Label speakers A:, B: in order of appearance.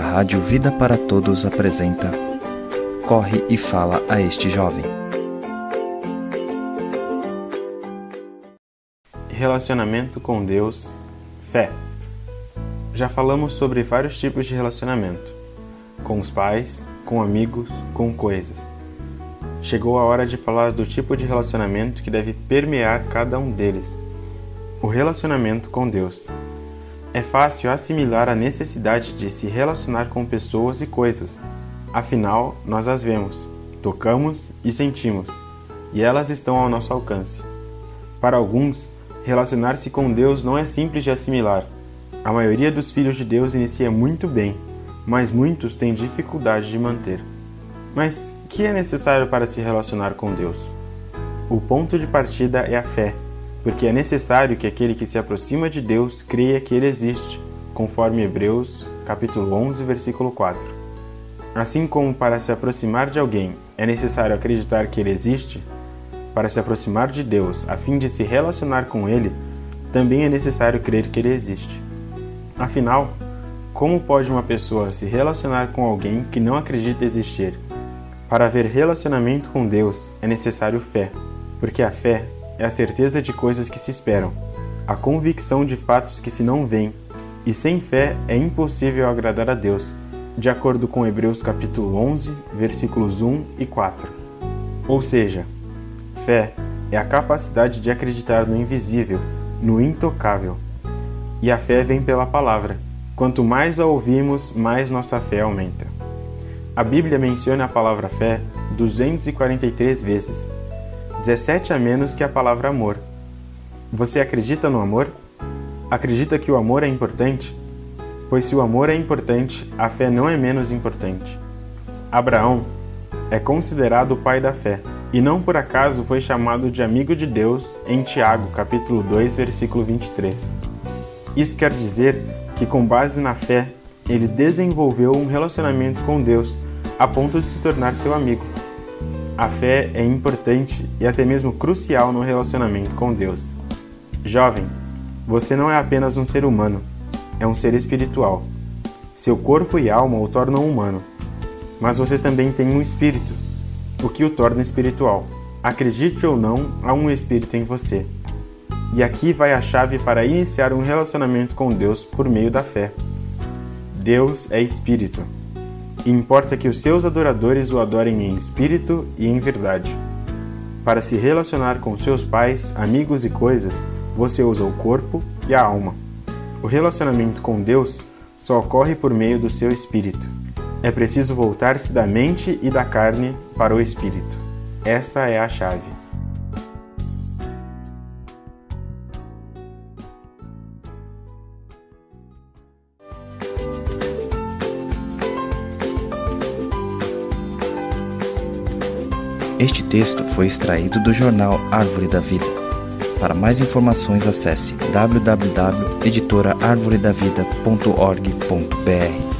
A: Rádio Vida para Todos apresenta Corre e Fala a este jovem.
B: Relacionamento com Deus, fé. Já falamos sobre vários tipos de relacionamento: com os pais, com amigos, com coisas. Chegou a hora de falar do tipo de relacionamento que deve permear cada um deles: o relacionamento com Deus. É fácil assimilar a necessidade de se relacionar com pessoas e coisas, afinal, nós as vemos, tocamos e sentimos, e elas estão ao nosso alcance. Para alguns, relacionar-se com Deus não é simples de assimilar. A maioria dos filhos de Deus inicia muito bem, mas muitos têm dificuldade de manter. Mas o que é necessário para se relacionar com Deus? O ponto de partida é a fé porque é necessário que aquele que se aproxima de Deus creia que ele existe, conforme Hebreus, capítulo 11, versículo 4. Assim como para se aproximar de alguém é necessário acreditar que ele existe, para se aproximar de Deus a fim de se relacionar com ele, também é necessário crer que ele existe. Afinal, como pode uma pessoa se relacionar com alguém que não acredita existir? Para haver relacionamento com Deus é necessário fé, porque a fé é a certeza de coisas que se esperam, a convicção de fatos que se não veem, e sem fé é impossível agradar a Deus, de acordo com Hebreus capítulo 11, versículos 1 e 4. Ou seja, fé é a capacidade de acreditar no invisível, no intocável. E a fé vem pela palavra. Quanto mais a ouvimos, mais nossa fé aumenta. A Bíblia menciona a palavra fé 243 vezes 17 a menos que a palavra amor. Você acredita no amor? Acredita que o amor é importante? Pois se o amor é importante, a fé não é menos importante. Abraão é considerado o pai da fé, e não por acaso foi chamado de amigo de Deus em Tiago, capítulo 2, versículo 23. Isso quer dizer que com base na fé, ele desenvolveu um relacionamento com Deus a ponto de se tornar seu amigo. A fé é importante e até mesmo crucial no relacionamento com Deus. Jovem, você não é apenas um ser humano, é um ser espiritual. Seu corpo e alma o tornam humano, mas você também tem um espírito, o que o torna espiritual. Acredite ou não, há um espírito em você. E aqui vai a chave para iniciar um relacionamento com Deus por meio da fé. Deus é espírito e importa que os seus adoradores o adorem em espírito e em verdade. Para se relacionar com seus pais, amigos e coisas, você usa o corpo e a alma. O relacionamento com Deus só ocorre por meio do seu espírito. É preciso voltar-se da mente e da carne para o espírito. Essa é a chave.
A: Este texto foi extraído do jornal Árvore da Vida. Para mais informações, acesse www.editoraarvoredavida.org.br.